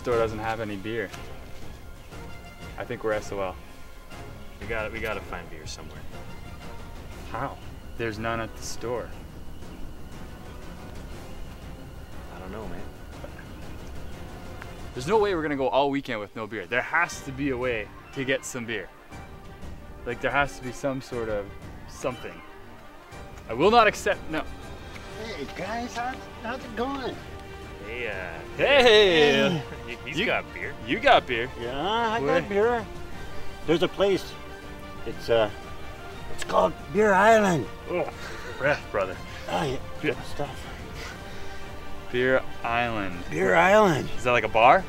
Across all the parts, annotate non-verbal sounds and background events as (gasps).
store doesn't have any beer. I think we're SOL. We got we gotta find beer somewhere. How? There's none at the store. I don't know, man. There's no way we're gonna go all weekend with no beer. There has to be a way to get some beer. Like there has to be some sort of something. I will not accept no. Hey guys, how's, how's it going? Hey, uh, Hey, he- he's You- got beer. you got beer. Yeah, I Where? got beer. There's a place. It's uh, it's called Beer Island. Oh, breath, brother. Oh yeah, Beer. good stuff. Beer Island. Beer Island. Is that like a bar?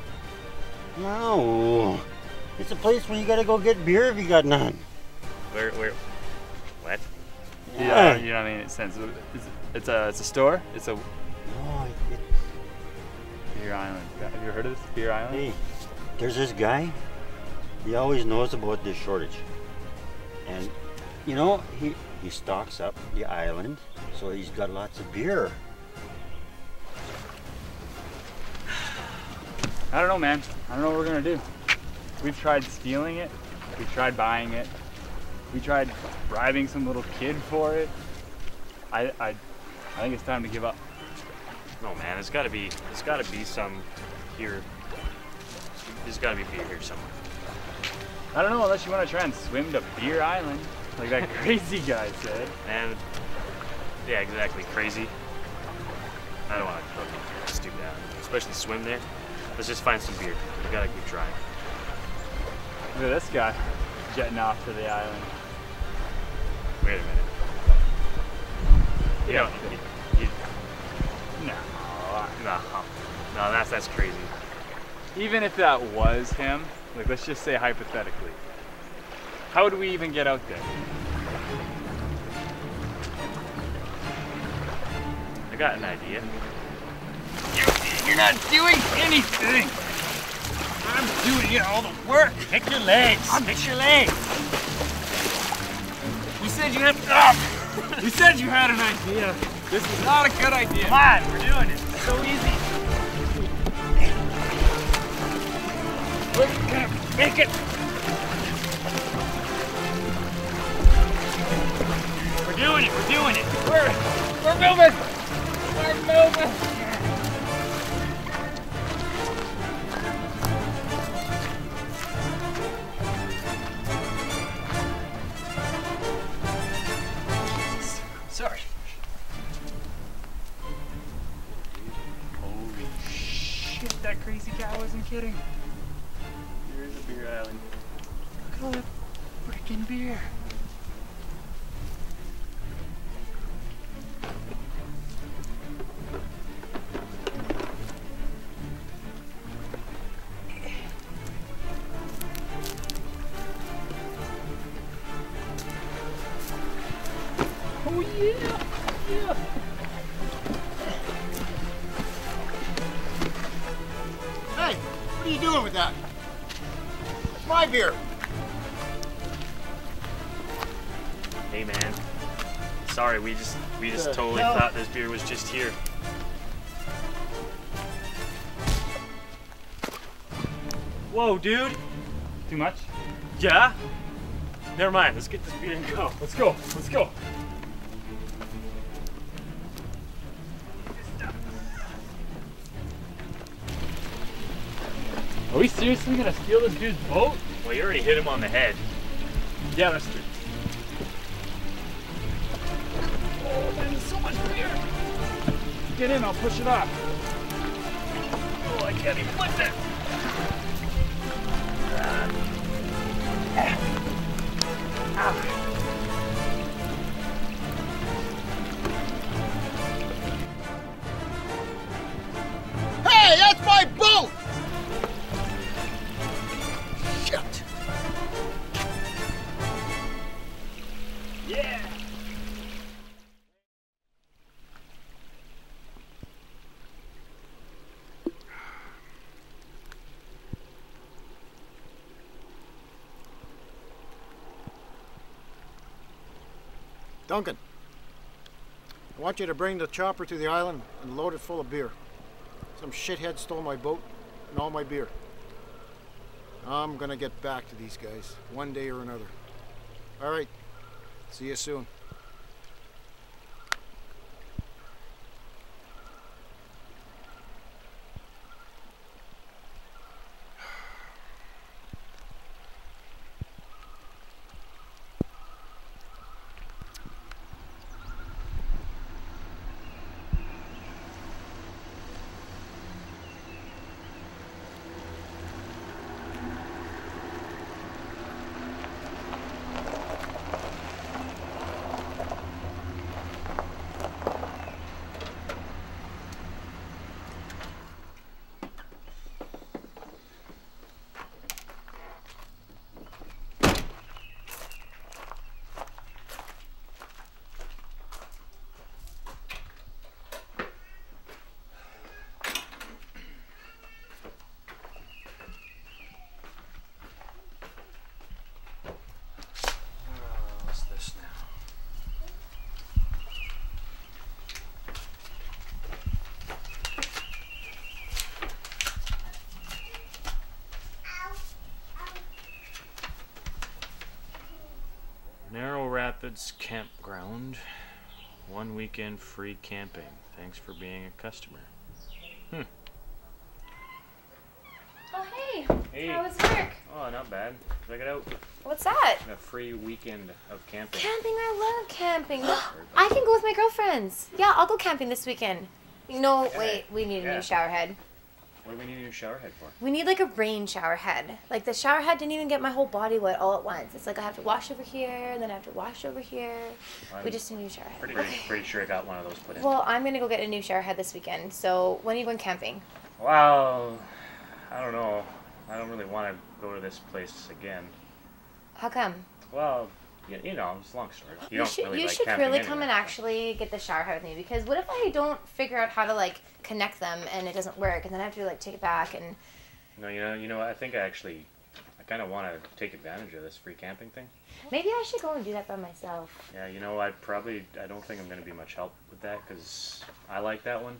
No, it's a place where you gotta go get beer if you got none. Where where? What? Yeah, you know what I mean. It sense. It's, it's a it's a store. It's a Beer Island. Have you heard of this? Beer Island. Hey, there's this guy. He always knows about this shortage, and you know he he stocks up the island, so he's got lots of beer. I don't know, man. I don't know what we're gonna do. We've tried stealing it. We tried buying it. We tried bribing some little kid for it. I, I, I think it's time to give up. No, man. There's gotta be there's gotta be some here. There's gotta be beer here somewhere. I don't know unless you want to try and swim to Beer Island, like that (laughs) crazy guy said. And yeah, exactly. Crazy. I don't want to stupid island, especially swim there. Let's just find some beer. We gotta keep trying. Look at this guy jetting off to the island. Wait a minute. Yeah. you. No, no, that's that's crazy. Even if that was him, like let's just say hypothetically, how would we even get out there? I got an idea. You're not doing anything. I'm doing all the work. Pick your legs. Pick your legs. We said you had. Ah! (laughs) we said you had an idea. This is not a good idea. Come on, we're doing it. So easy. We're gonna make it. We're doing it. We're doing it. We're we're moving. Hey man. Sorry, we just we just The totally hell? thought this beer was just here. Whoa, dude. Too much? Yeah? Never mind. Let's get this beer and go. Let's go. Let's go. Are we seriously gonna steal this dude's boat? Well, you already hit him on the head. Yeah, that's true. Get in, I'll push it off. Oh, I can't even lift it. Hey, that's my boat! Shit. Yeah. Duncan, I want you to bring the chopper to the island and load it full of beer. Some shithead stole my boat. and all my beer. I'm gonna get back to these guys one day or another. All right. See you soon. what's this now? Narrow Rapids Campground. One weekend free camping. Thanks for being a customer. Hmm. Oh, hey. Hey. How was work? Oh, not bad. Check it out. What's that? A free weekend of camping. Camping. I love camping. (gasps) I can go with my girlfriends. Yeah, I'll go camping this weekend. No, wait. We need a Yeah. new shower head. What do we need a new shower head for? We need like a rain shower head. Like the shower head didn't even get my whole body wet all at once. It's like I have to wash over here, and then I have to wash over here. I'm We just need a new shower head. pretty, pretty, pretty sure I got one of those put in. Well, I'm gonna go get a new shower head this weekend. So when are you going camping? Well, I don't know. I don't really want to go to this place again. How come? Well, you, know, it's a long story. You, You, should really you like should really come and actually get the shower head with me because what if I don't figure out how to like connect them and it doesn't work and then I have to like take it back and No, you know, you know. I think I actually, I kind of want to take advantage of this free camping thing. maybe I should go and do that by myself. Yeah, you know, I probably, I don't think I'm gonna be much help with that because I like that one.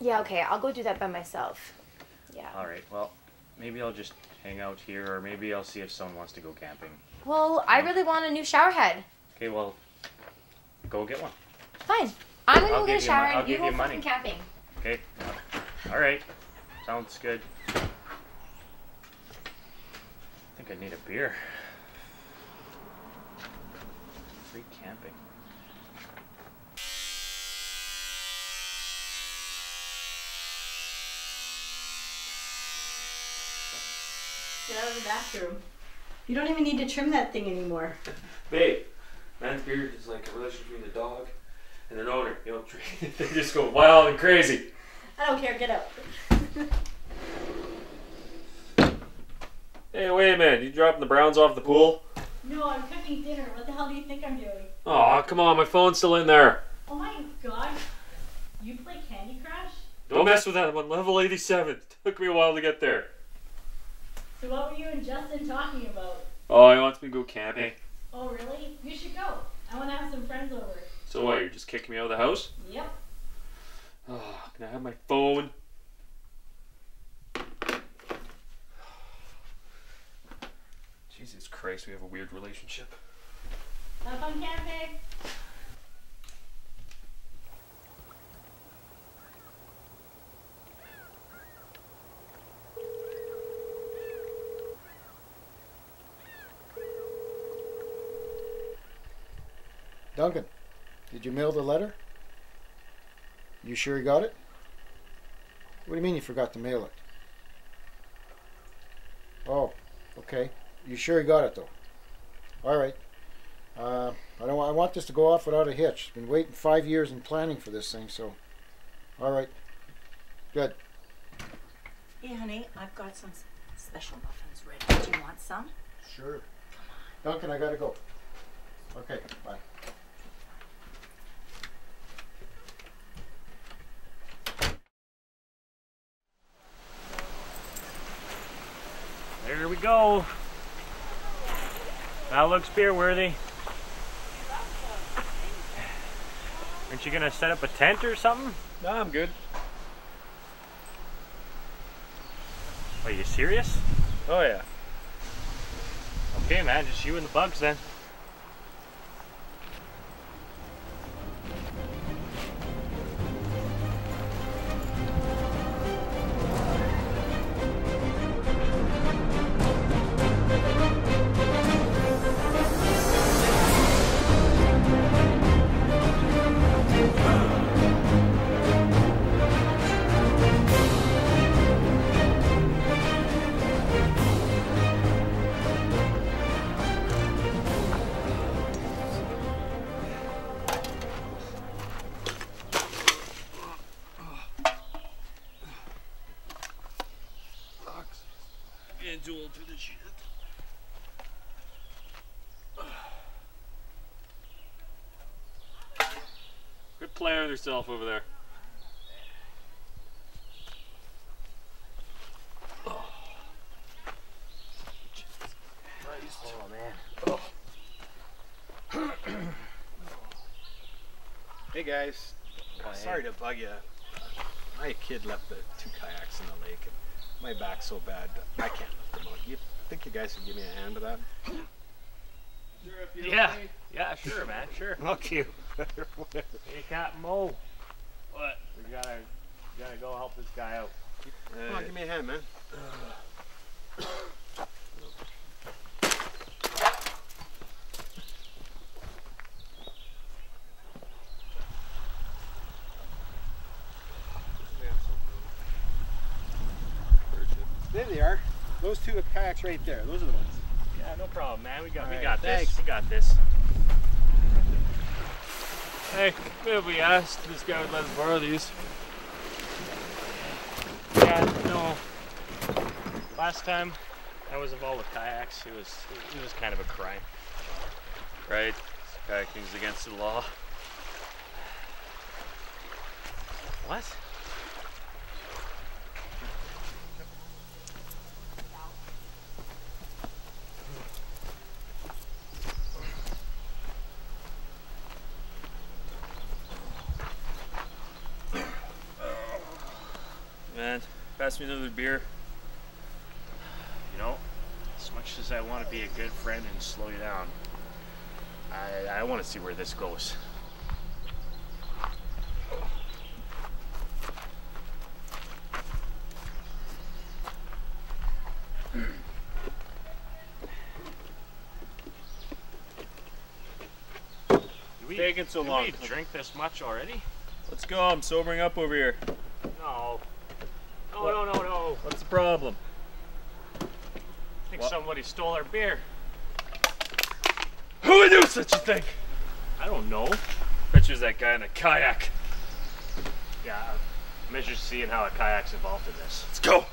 Yeah, okay, I'll go do that by myself. Yeah. All right, well, maybe I'll just hang out here, or maybe I'll see if someone wants to go camping. Well, I really want a new shower head. Okay, well, go get one. Fine. I'm gonna I'll go get a give you shower mon- and you go fucking camping. Okay. All right. Sounds good. I think I need a beer. Free camping. Get out of the bathroom. You don't even need to trim that thing anymore. Babe, man's beard is like a relationship between a dog and an owner. You (laughs) know, they just go wild and crazy. I don't care, get out. (laughs) Hey, wait a minute. You dropping the Browns off the pool? No, I'm cooking dinner. What the hell do you think I'm doing? Oh, come on. My phone's still in there. Oh my god. You play Candy Crush? Don't mess with that. I'm on level 87. Took me a while to get there. So what were you and Justin talking about? Oh, he wants me to go camping. Oh really? You should go. I want to have some friends over. So what? You're just kicking me out of the house? Yep. Oh, can I have my phone? (sighs) Jesus Christ, we have a weird relationship. Have fun camping. Duncan, did you mail the letter? You sure you got it? What do you mean you forgot to mail it? Oh, okay. You sure you got it though? All right. Uh, I don't. I want this to go off without a hitch. Been waiting five years and planning for this thing, so. All right. Good. Hey, honey, I've got some special muffins ready. Do you want some? Sure. Come on. Duncan, I gotta go. Okay. Bye. Go. That looks beer worthy. Aren't you gonna set up a tent or something? No, I'm good. Are you serious? Oh yeah. Okay, man, just you and the bugs then. Getting too old for shit. Quit playing with yourself over there. Oh man. Oh. (clears throat) Hey guys, sorry to bug you. My kid left the two kayaks in the lake, and my back's so bad I can't lift them out. You think you guys could give me a hand with that? Yeah, yeah, sure, man, sure. you (laughs) Hey, Captain Mo. What? We gotta, we gotta go help this guy out. Come on, give me a hand, man. There they are. Those two kayaks right there. Those are the ones. Yeah, no problem, man. We got, All we right, got thanks. this. We got this. Hey, if we asked, this guy would let us borrow these. Yeah, no. Last time I was involved with kayaks, it was it was kind of a crime. Right? Kayaking's against the law. What? Man, pass me another beer. You know, as much as I want to be a good friend and slow you down, I, I want to see where this goes. Taking so long. we drink this much already? Let's go. I'm sobering up over here. No. No, no, no, no. What's the problem? I think somebody stole our beer. Who would do such a thing? I don't know. Bet you was that guy in a kayak. Yeah, I'm interested in seeing how a kayak's involved in this. Let's go.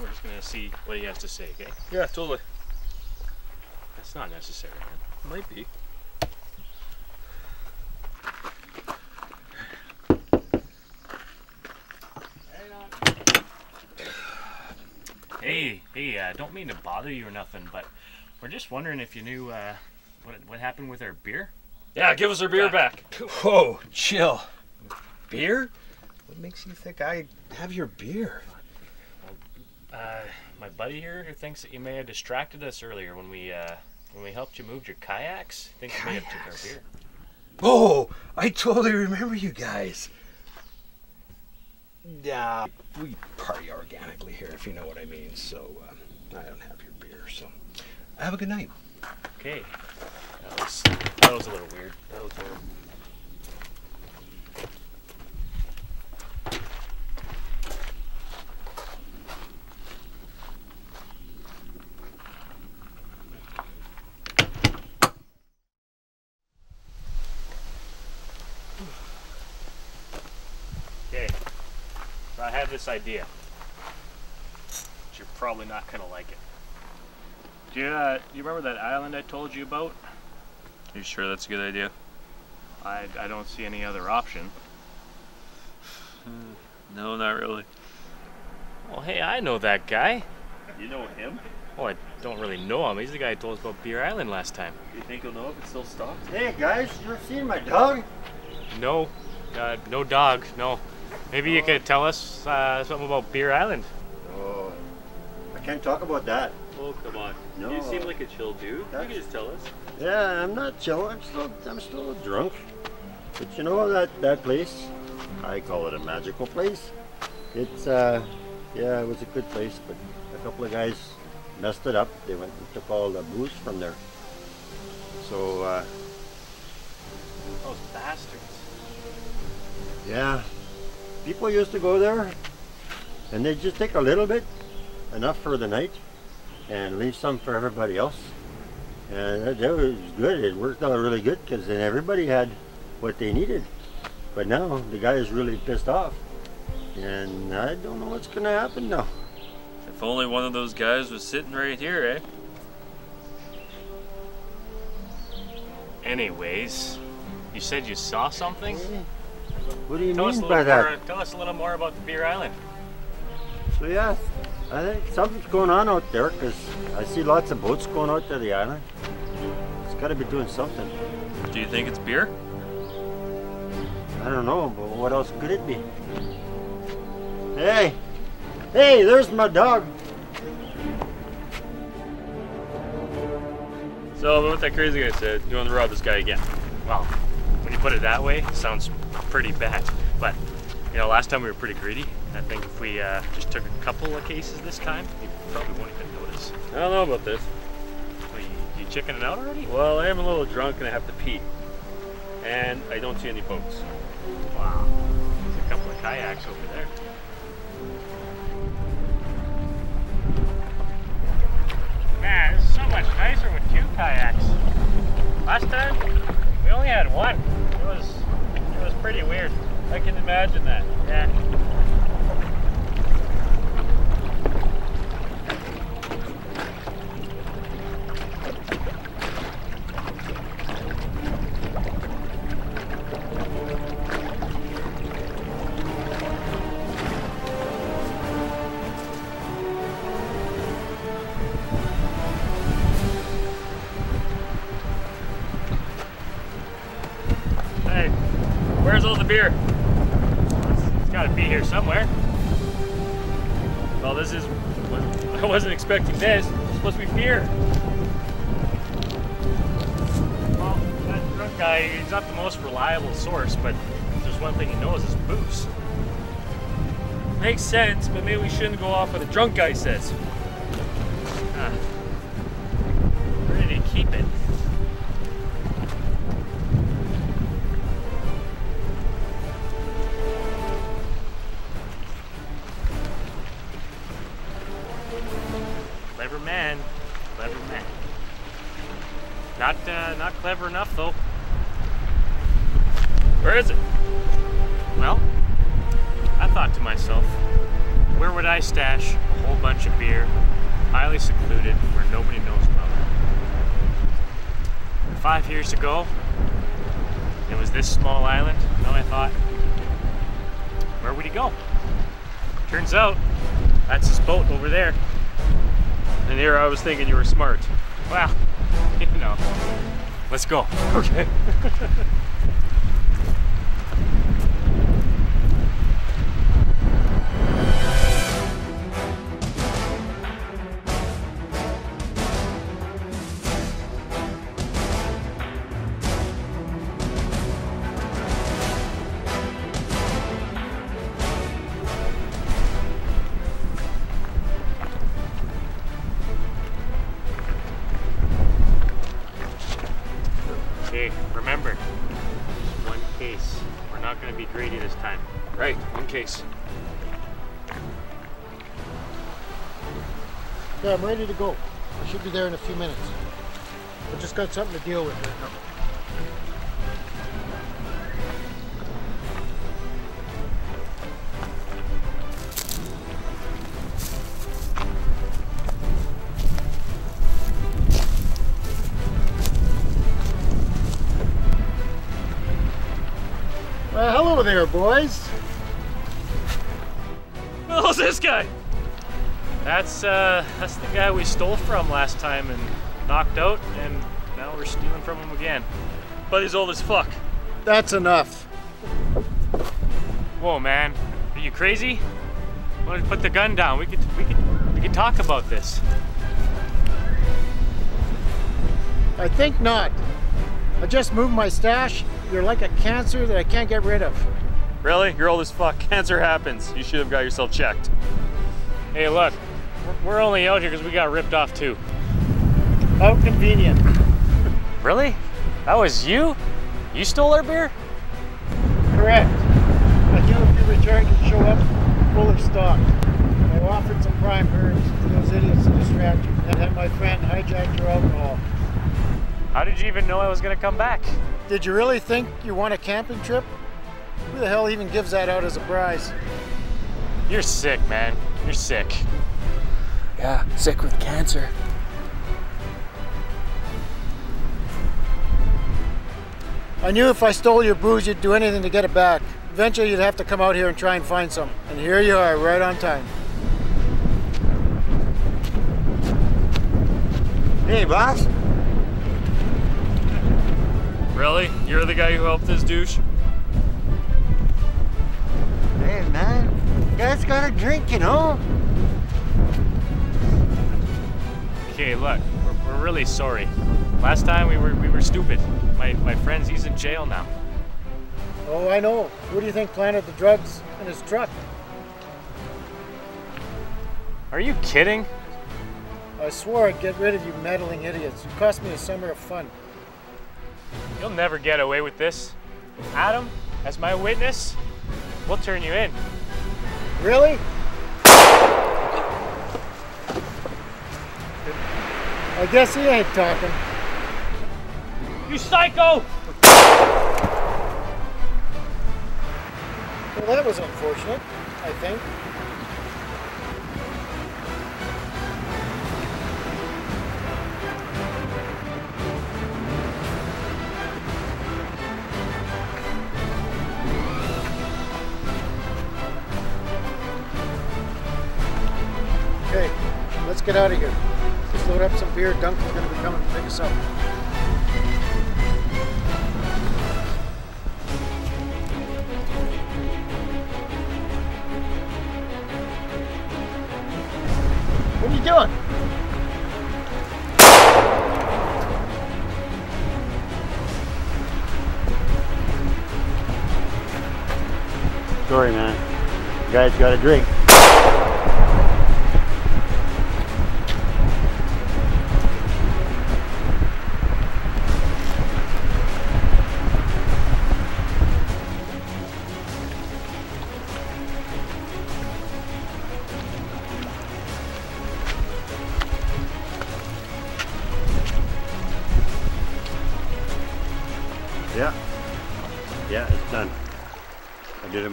We're just gonna see what he has to say. Okay? Yeah, totally. That's not necessary, man. Might be. Hey, hey, uh, don't mean to bother you or nothing, but we're just wondering if you knew uh, what what happened with our beer. Yeah, give us our beer back. Whoa, chill. Beer? What makes you think I have your beer? Uh, my buddy here who thinks that you may have distracted us earlier when we uh, when we helped you move your kayaks. I think you may have took our beer. Oh, I totally remember you guys. Yeah, we party organically here, if you know what I mean. So, uh, I don't have your beer, so have a good night. Okay. That was, that was a little weird. That was weird. Okay. So I have this idea. But you're probably not gonna like it. Do you, uh, you remember that island I told you about? Are You sure that's a good idea? I, I don't see any other option. No, not really. Well, hey, I know that guy. You know him? Oh, I don't really know him. He's the guy who told us about Beer Island last time. You think he'll know if it's still stocked? Hey guys, you ever seen my dog? No, uh, no dog, no. Maybe you could tell us uh, something about Beer Island. Oh, I can't talk about that. Oh, come on. No. You seem like a chill dude. You can just tell us. Yeah, I'm not chill. I'm still, I'm still drunk. But you know that that place? I call it a magical place. It's, uh, yeah, it was a good place, but a couple of guys messed it up. They went and took all the booze from there. So, uh, Those bastards. yeah, people used to go there, and they just take a little bit, enough for the night, and leave some for everybody else. And that, that was good. It worked out really good because then everybody had what they needed. But now the guy is really pissed off, and I don't know what's gonna happen now. If only one of those guys was sitting right here, eh? Anyways, you said you saw something? What do you Tell mean by little that? tell us a little more about the Beer Island. So yeah, I think something's going on out there because I see lots of boats going out to the island. It's got to be doing something. Do you think it's beer? I don't know, but what else could it be? Hey, hey, there's my dog. So, what that crazy guy said, you want to rob this guy again? Well, when you put it that way, it sounds pretty bad. But, you know, last time we were pretty greedy. I think if we uh, just took a couple of cases this time, you probably won't even notice. I don't know about this. Well, you, you chickening out already? Well, I am a little drunk and I have to pee. And I don't see any boats. Wow. There's a couple of kayaks over there. Man, this is so much nicer with two kayaks. Last time, we only had one. It was, it was pretty weird. I can imagine that. Yeah. Shouldn't go off what the drunk guy says. Huh. Where did he keep it? Clever man, clever man. Not, uh, not clever enough though. Where is it? Well, I thought to myself, where would I stash a whole bunch of beer, highly secluded, where nobody knows about it? Five years ago, it was this small island. Then I thought, where would he go? Turns out, that's his boat over there. And here I was thinking you were smart. Well, (laughs) you know. Let's go. (laughs) Okay. (laughs) greedy this time. Right, one case. Yeah, I'm ready to go. I should be there in a few minutes. I just got something to deal with right now. Boys. Who's this guy? That's uh, that's the guy we stole from last time and knocked out, and now we're stealing from him again. But he's old as fuck. That's enough. Whoa, man, are you crazy? Why don't you put the gun down? We could we could we could talk about this. I think not. I just moved my stash. You're like a cancer that I can't get rid of. Really? You're old as fuck. (laughs) Cancer happens. You should have got yourself checked. Hey, look, we're- only out here because we got ripped off too. How convenient. (laughs) Really? That was you? You stole our beer? Correct. I knew if you returned, you'd show up full of stock. I offered some prime herbs to those idiots to distract you, and had my friend hijack your alcohol. How did you even know I was gonna come back? Did you really think you won a camping trip? Who the hell even gives that out as a prize? You're sick, man. You're sick. Yeah, sick with cancer. I knew if I stole your booze, you'd do anything to get it back. Eventually, you'd have to come out here and try and find some. And here you are, right on time. Hey, boss. Really? You're the guy who helped this douche? Hey, man. Guys got a drink, you know? Okay, look, we're, we're really sorry. Last time we were we were stupid. My my friend's he's in jail now. Oh, I know. Who do you think planted the drugs in his truck? Are you kidding? I swore I'd get rid of you meddling idiots. You cost me a summer of fun. You'll never get away with this. Adam, as my witness, we'll turn you in. Really? I guess he ain't talking. You psycho! Well, that was unfortunate, I think. Up. Duncan's gonna be coming to pick us up. What are you doing? Sorry, man. You guys got a drink.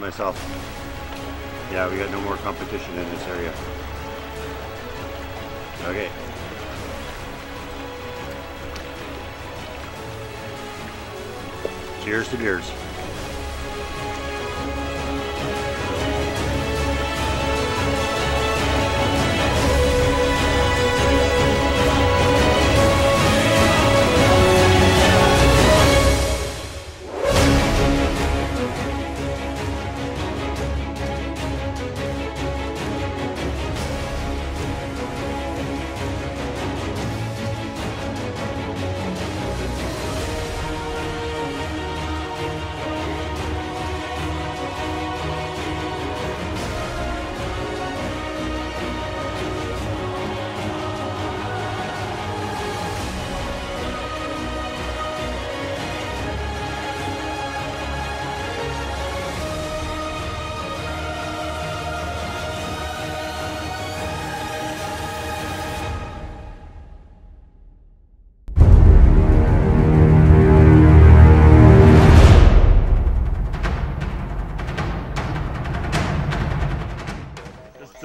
Myself. Yeah, we got no more competition in this area. Okay. Cheers to beers.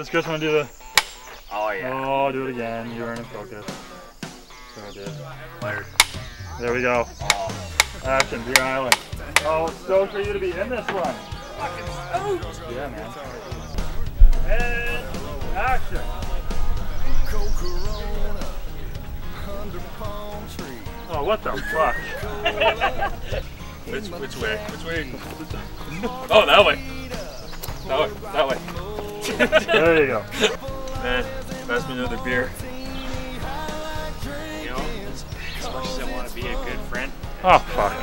Does Chris want to do the? Oh yeah. Oh, do it again. You weren't in focus. So I did. There we go. Action, Beer Island. Oh, stoked for you to be in this one. Fucking stoked. Yeah, man. And action. Oh, what the fuck? Which which way? Which way? Oh, that way. That way. That way. There you go. Man, pass me another beer. You know, as, much as I want to be a good friend, Oh, fuck.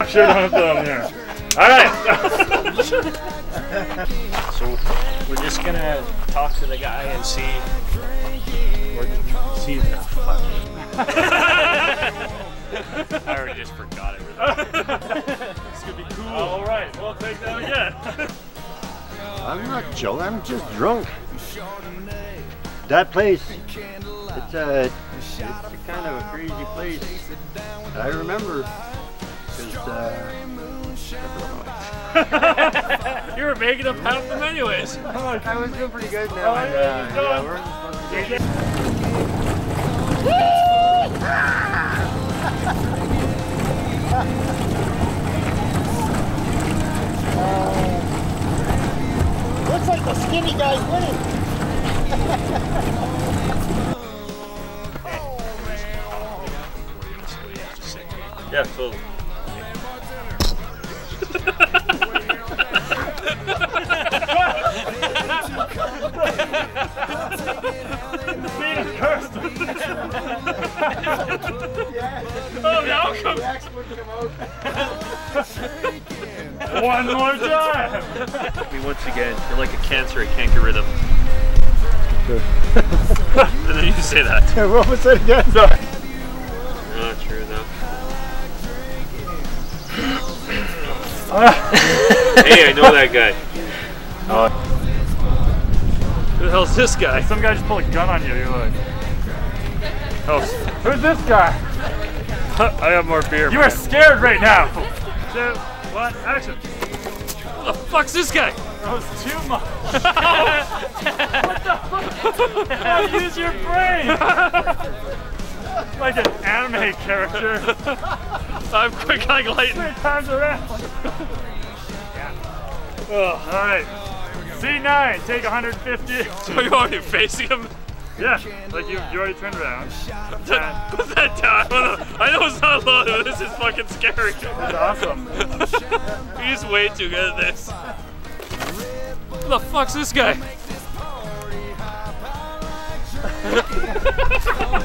I should have done um, here. Alright. (laughs) so we're just gonna talk to the guy and see. Or see the fuck. I already just forgot everything. this could be cool. Alright, we'll take that again. (laughs) I'm not Joe. I'm just drunk. That place, it's a, it's a kind of a crazy place. I remember, because uh, (laughs) you were making up half them anyways. I was doing pretty good Oh, now. uh, yeah, yeah, (laughs) the skinny guy's winning. Yeah, totally. (laughs) (laughs) Oh, now come. (laughs) One more (laughs) time. Me once again, you're like a cancer I can't get rid of. and then (laughs) you say that. (laughs) what was that again? Sorry. Not true though. hey, I know that guy. Oh. Who the hell's this guy? Some guy just pulled a gun on you. You're like, oh, who's this guy? I have more beer. You man. are scared right now. Two, one, action. The fuck's this guy? That was too much. (laughs) what the fuck? Use your brain. (laughs) like an anime character. (laughs) I'm quick like lightning. Three times around. All right. C9, take 150. So you're already facing him? Yeah, like you, you already turned around. And (laughs) that down. I know it's not loaded, but this is fucking scary. That's awesome. (laughs) He's way too good at this. Who the fuck's this guy?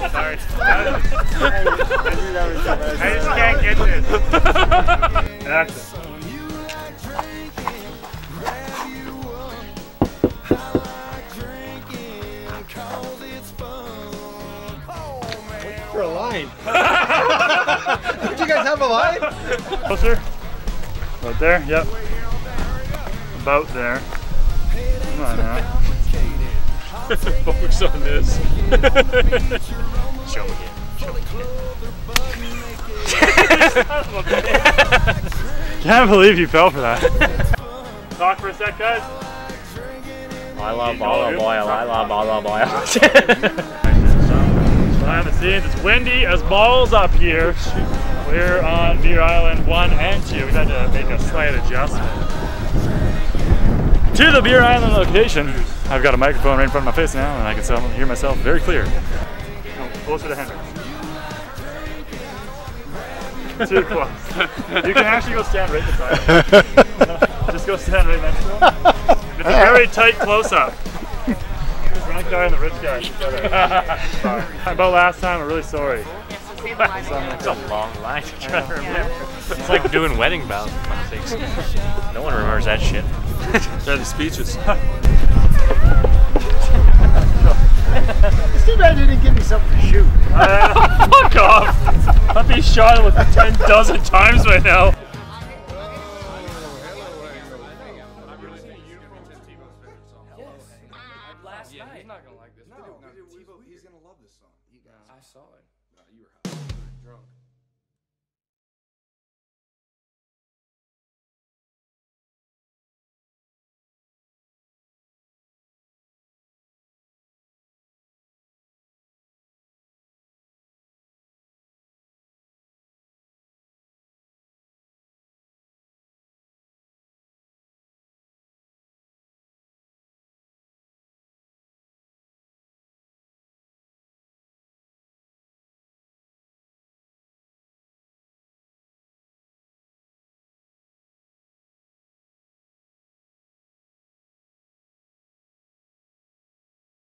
Sorry. I (laughs) just can't get this. Action. Line. (laughs) Don't you guys have a line? Closer. About there, yep. About there. Come on now. (laughs) Focus on this. Show me again. Show me (laughs) Can't believe you fell for that. Talk for a sec, guys. Lila, bala, boil, lila, bala, boil. Behind the scenes, it's windy as balls up here. We're on Beer Island 1 and 2. We've had to make a slight adjustment. To the Beer Island location. I've got a microphone right in front of my face now and I can hear myself very clear. Oh, closer to Hendrix. (laughs) Too close. You can actually go stand right beside him. (laughs) Just go stand right next to him. It's a very tight close-up. Drunk guy and the rich guy together. Sorry. (laughs) About last time, I'm really sorry. It's a long line to try to remember. It's like doing wedding vows, for fuck's sakes. No one remembers that shit. (laughs) They're the speeches. It's (laughs) too bad you didn't give me something to shoot. Uh, fuck off! I'd be shot with 10 dozen times right now.